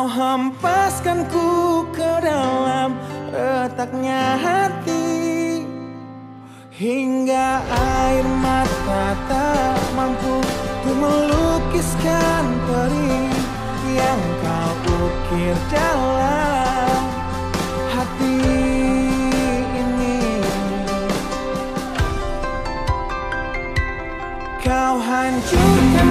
Kau hempaskanku ke dalam retaknya hati. Hingga air mata tak mampu Untuk melukiskan peri Yang kau ukir dalam hati ini. Kau hancurkan